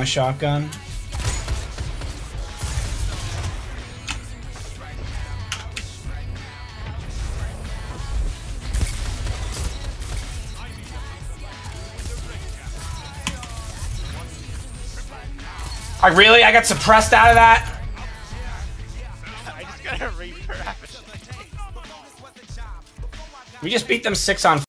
my shotgun. I really? I got suppressed out of that? We just beat them six on